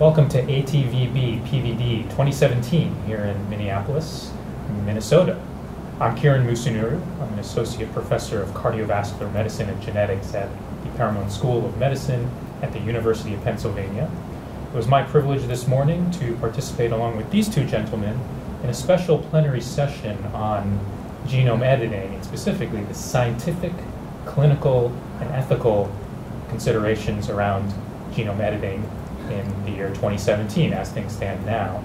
Welcome to ATVB PVD 2017 here in Minneapolis, Minnesota. I'm Kiran Musunuru. I'm an associate professor of cardiovascular medicine and genetics at the Perelman School of Medicine at the University of Pennsylvania. It was my privilege this morning to participate along with these two gentlemen in a special plenary session on genome editing, and specifically the scientific, clinical, and ethical considerations around genome editing in the year 2017 as things stand now.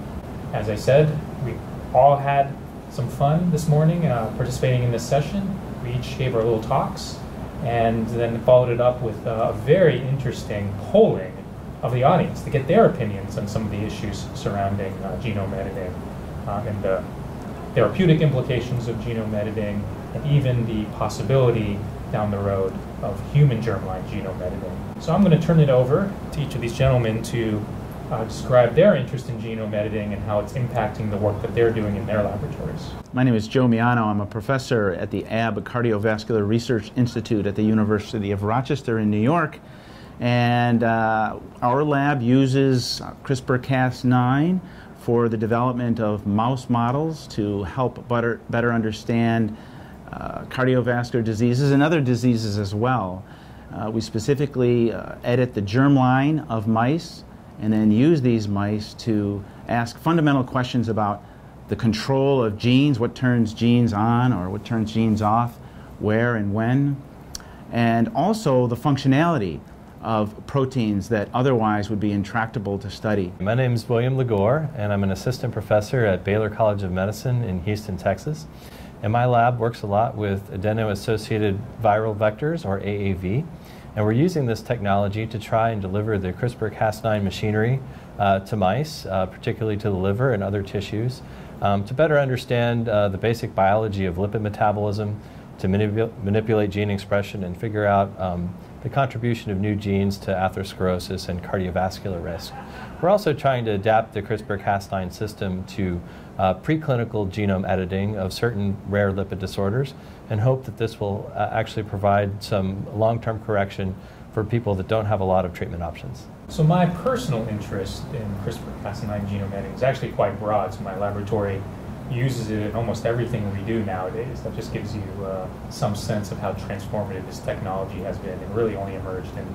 As I said, we all had some fun this morning uh, participating in this session. We each gave our little talks and then followed it up with uh, a very interesting polling of the audience to get their opinions on some of the issues surrounding uh, genome editing uh, and the therapeutic implications of genome editing and even the possibility down the road of human germline genome editing. So I'm going to turn it over to each of these gentlemen to uh, describe their interest in genome editing and how it's impacting the work that they're doing in their laboratories. My name is Joe Miano. I'm a professor at the Aab Cardiovascular Research Institute at the University of Rochester in New York. And uh, our lab uses CRISPR Cas9 for the development of mouse models to help better, better understand uh, cardiovascular diseases and other diseases as well. Uh, we specifically uh, edit the germline of mice and then use these mice to ask fundamental questions about the control of genes, what turns genes on or what turns genes off, where and when, and also the functionality of proteins that otherwise would be intractable to study. My name is William Lagor, and I'm an assistant professor at Baylor College of Medicine in Houston, Texas. And my lab works a lot with adeno-associated viral vectors, or AAV. And we're using this technology to try and deliver the CRISPR-Cas9 machinery uh, to mice, uh, particularly to the liver and other tissues, um, to better understand uh, the basic biology of lipid metabolism, to manip manipulate gene expression and figure out um, the contribution of new genes to atherosclerosis and cardiovascular risk. We're also trying to adapt the CRISPR-Cas9 system to uh, preclinical genome editing of certain rare lipid disorders and hope that this will uh, actually provide some long-term correction for people that don't have a lot of treatment options. So my personal interest in CRISPR-Cas9 genome editing is actually quite broad. So my laboratory uses it in almost everything we do nowadays. That just gives you uh, some sense of how transformative this technology has been. It really only emerged in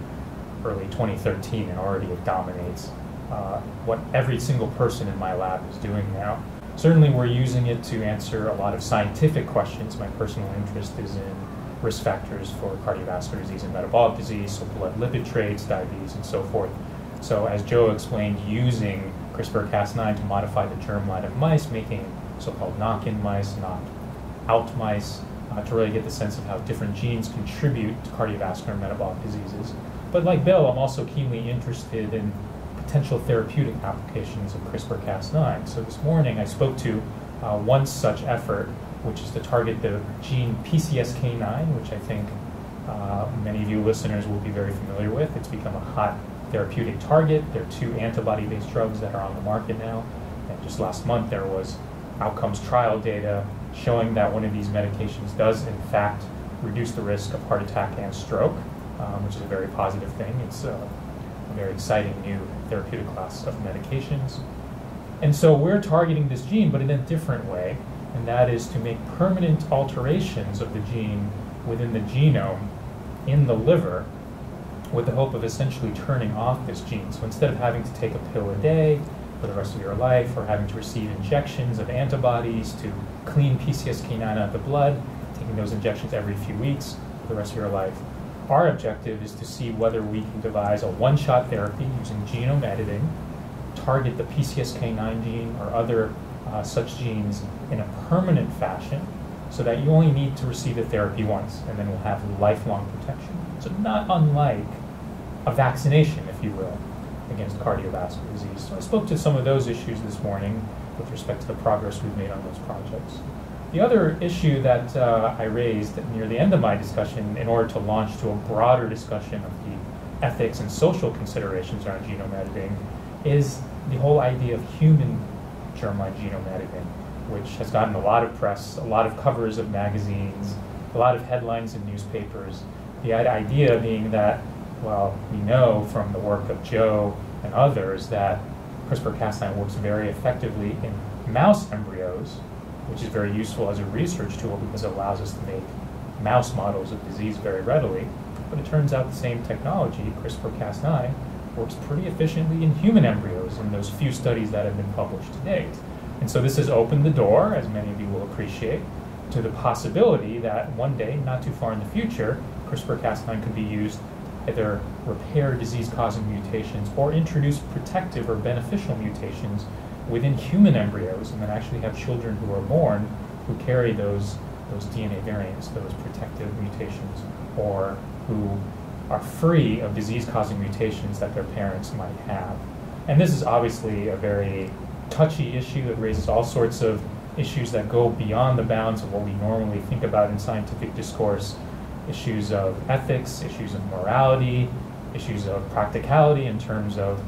early 2013 and already it dominates uh, what every single person in my lab is doing now. Certainly we're using it to answer a lot of scientific questions. My personal interest is in risk factors for cardiovascular disease and metabolic disease, so blood lipid traits, diabetes, and so forth. So as Joe explained, using CRISPR-Cas9 to modify the germline of mice, making so-called knock-in mice, knock-out mice, uh, to really get the sense of how different genes contribute to cardiovascular and metabolic diseases. But like Bill, I'm also keenly interested in potential therapeutic applications of CRISPR-Cas9. So this morning I spoke to uh, one such effort, which is to target the gene PCSK9, which I think uh, many of you listeners will be very familiar with. It's become a hot therapeutic target. There are two antibody-based drugs that are on the market now. And just last month there was outcomes trial data showing that one of these medications does in fact reduce the risk of heart attack and stroke, um, which is a very positive thing. It's uh, a very exciting new therapeutic class of medications. And so we're targeting this gene, but in a different way, and that is to make permanent alterations of the gene within the genome in the liver with the hope of essentially turning off this gene. So instead of having to take a pill a day for the rest of your life or having to receive injections of antibodies to clean PCSK9 out of the blood, taking those injections every few weeks for the rest of your life. Our objective is to see whether we can devise a one-shot therapy using genome editing, target the PCSK9 gene or other uh, such genes in a permanent fashion so that you only need to receive the therapy once and then we'll have lifelong protection. So not unlike a vaccination, if you will against cardiovascular disease. So I spoke to some of those issues this morning with respect to the progress we've made on those projects. The other issue that uh, I raised near the end of my discussion in order to launch to a broader discussion of the ethics and social considerations around genome editing is the whole idea of human germline genome editing, which has gotten a lot of press, a lot of covers of magazines, a lot of headlines in newspapers. The idea being that well, we know from the work of Joe and others that CRISPR-Cas9 works very effectively in mouse embryos, which is very useful as a research tool because it allows us to make mouse models of disease very readily. But it turns out the same technology, CRISPR-Cas9, works pretty efficiently in human embryos in those few studies that have been published to date. And so this has opened the door, as many of you will appreciate, to the possibility that one day, not too far in the future, CRISPR-Cas9 could be used either repair disease-causing mutations or introduce protective or beneficial mutations within human embryos and then actually have children who are born who carry those, those DNA variants, those protective mutations, or who are free of disease-causing mutations that their parents might have. And this is obviously a very touchy issue. It raises all sorts of issues that go beyond the bounds of what we normally think about in scientific discourse issues of ethics, issues of morality, issues of practicality in terms of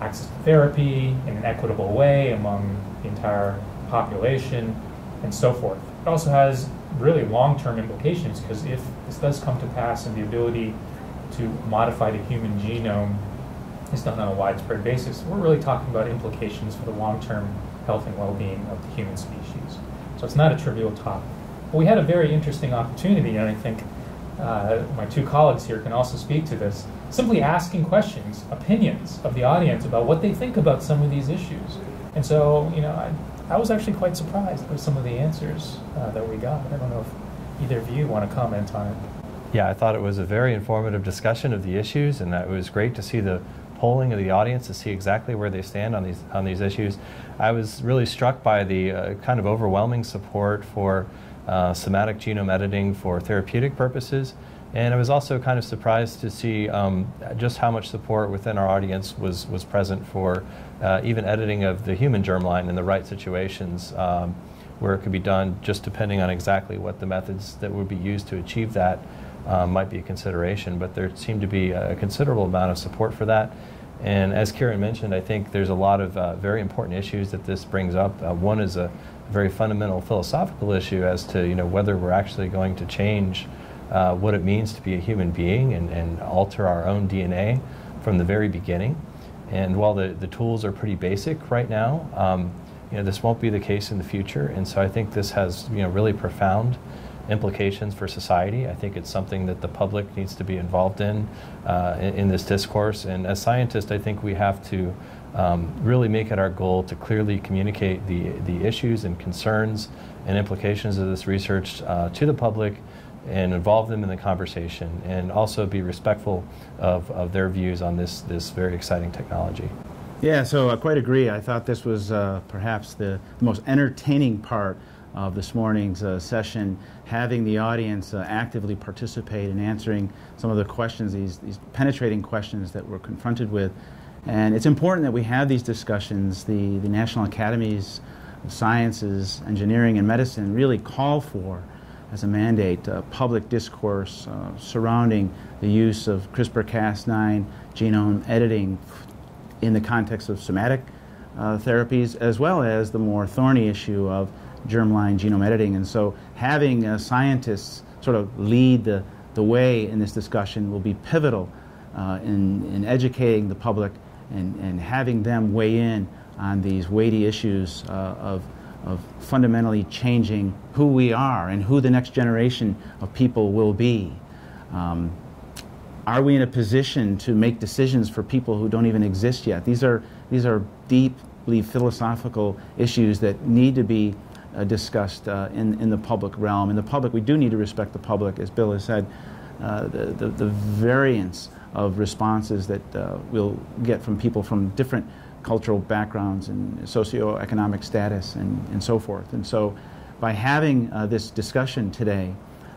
access to therapy in an equitable way among the entire population, and so forth. It also has really long-term implications because if this does come to pass and the ability to modify the human genome is done on a widespread basis, we're really talking about implications for the long-term health and well-being of the human species. So it's not a trivial topic. But we had a very interesting opportunity, and I think uh, my two colleagues here can also speak to this, simply asking questions, opinions of the audience about what they think about some of these issues. And so, you know, I, I was actually quite surprised with some of the answers uh, that we got. I don't know if either of you want to comment on it. Yeah, I thought it was a very informative discussion of the issues, and that it was great to see the polling of the audience to see exactly where they stand on these on these issues. I was really struck by the uh, kind of overwhelming support for uh, somatic genome editing for therapeutic purposes. And I was also kind of surprised to see um, just how much support within our audience was, was present for uh, even editing of the human germline in the right situations um, where it could be done just depending on exactly what the methods that would be used to achieve that um, might be a consideration. But there seemed to be a considerable amount of support for that. And as Kiran mentioned, I think there's a lot of uh, very important issues that this brings up. Uh, one is a very fundamental philosophical issue as to you know whether we're actually going to change uh, what it means to be a human being and, and alter our own DNA from the very beginning. And while the, the tools are pretty basic right now, um, you know, this won't be the case in the future. And so I think this has you know, really profound implications for society. I think it's something that the public needs to be involved in, uh, in, in, this discourse. And as scientists, I think we have to um, really make it our goal to clearly communicate the, the issues and concerns and implications of this research uh, to the public and involve them in the conversation and also be respectful of, of their views on this, this very exciting technology. Yeah, so I quite agree. I thought this was uh, perhaps the most entertaining part of this morning's uh, session, having the audience uh, actively participate in answering some of the questions, these, these penetrating questions that we're confronted with and it's important that we have these discussions. The, the National Academies of Sciences, Engineering, and Medicine really call for, as a mandate, uh, public discourse uh, surrounding the use of CRISPR Cas9 genome editing in the context of somatic uh, therapies, as well as the more thorny issue of germline genome editing. And so, having uh, scientists sort of lead the, the way in this discussion will be pivotal uh, in, in educating the public and, and having them weigh in on these weighty issues uh, of, of fundamentally changing who we are and who the next generation of people will be. Um, are we in a position to make decisions for people who don't even exist yet? These are, these are deeply philosophical issues that need to be uh, discussed uh, in, in the public realm. In the public, we do need to respect the public, as Bill has said. Uh, the, the, the variance of responses that uh, we'll get from people from different cultural backgrounds and socioeconomic status and, and so forth. And so by having uh, this discussion today,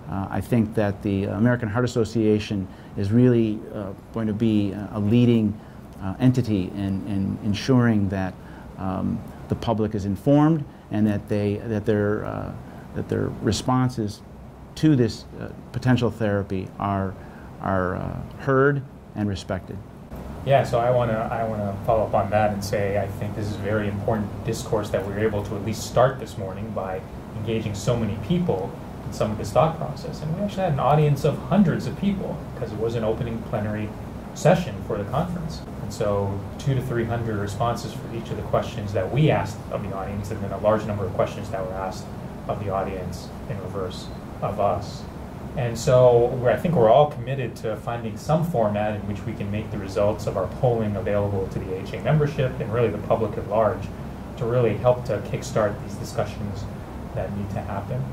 uh, I think that the American Heart Association is really going to be a leading entity in, in, ensuring that um, the public is informed and that, they, that, their, uh, that their responses to this potential therapy are are uh, heard and respected. Yeah, so I want to I want to follow up on that and say I think this is a very important discourse that we were able to at least start this morning by engaging so many people in some of this thought process, and we actually had an audience of hundreds of people because it was an opening plenary session for the conference. So two to 300 responses for each of the questions that we asked of the audience, and then a large number of questions that were asked of the audience in reverse of us. And so I think we're all committed to finding some format in which we can make the results of our polling available to the AHA membership and really the public at large to really help to kickstart these discussions that need to happen.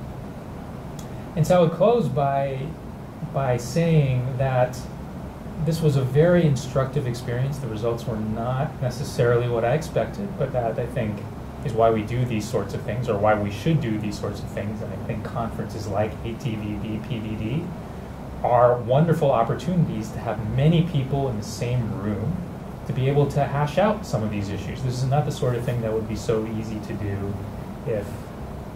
And so I would close by, by saying that this was a very instructive experience. The results were not necessarily what I expected, but that I think is why we do these sorts of things or why we should do these sorts of things. And I think conferences like ATVB, PVD are wonderful opportunities to have many people in the same room to be able to hash out some of these issues. This is not the sort of thing that would be so easy to do if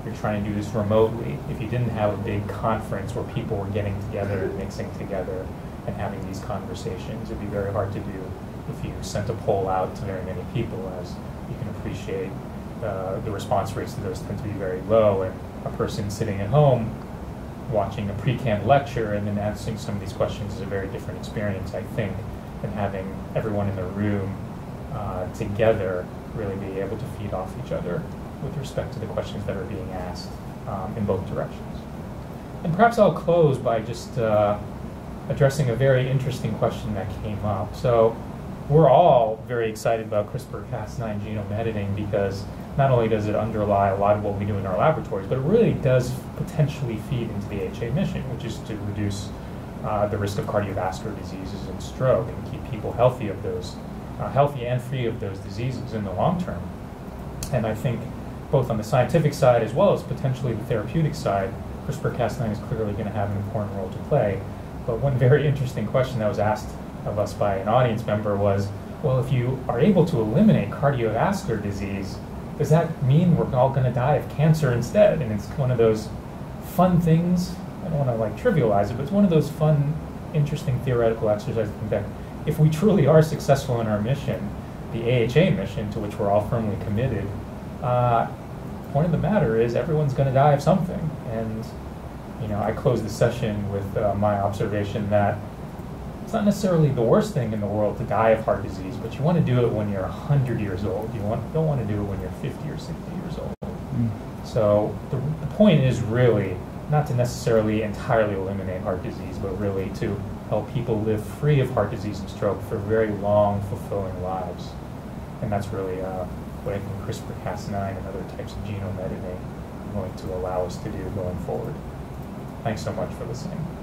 you're trying to do this remotely, if you didn't have a big conference where people were getting together and mixing together and having these conversations. It'd be very hard to do if you sent a poll out to very many people, as you can appreciate. Uh, the response rates to those tend to be very low, and a person sitting at home watching a pre-canned lecture and then answering some of these questions is a very different experience, I think, than having everyone in the room uh, together really be able to feed off each other with respect to the questions that are being asked um, in both directions. And perhaps I'll close by just uh, addressing a very interesting question that came up. So we're all very excited about CRISPR-Cas9 genome editing because not only does it underlie a lot of what we do in our laboratories, but it really does potentially feed into the HA mission, which is to reduce uh, the risk of cardiovascular diseases and stroke and keep people healthy of those, uh, healthy and free of those diseases in the long term. And I think both on the scientific side as well as potentially the therapeutic side, CRISPR-Cas9 is clearly going to have an important role to play. But one very interesting question that was asked of us by an audience member was, well, if you are able to eliminate cardiovascular disease, does that mean we're all going to die of cancer instead? And it's one of those fun things. I don't want to like trivialize it, but it's one of those fun, interesting theoretical exercises. In if we truly are successful in our mission, the AHA mission to which we're all firmly committed, uh, point of the matter is everyone's going to die of something. And you know, I close the session with uh, my observation that it's not necessarily the worst thing in the world to die of heart disease, but you want to do it when you're 100 years old. You want, don't want to do it when you're 50 or 60 years old. Mm. So the, the point is really not to necessarily entirely eliminate heart disease, but really to help people live free of heart disease and stroke for very long, fulfilling lives. And that's really uh, what I think CRISPR-Cas9 and other types of genome editing are going to allow us to do going forward. Thanks so much for listening.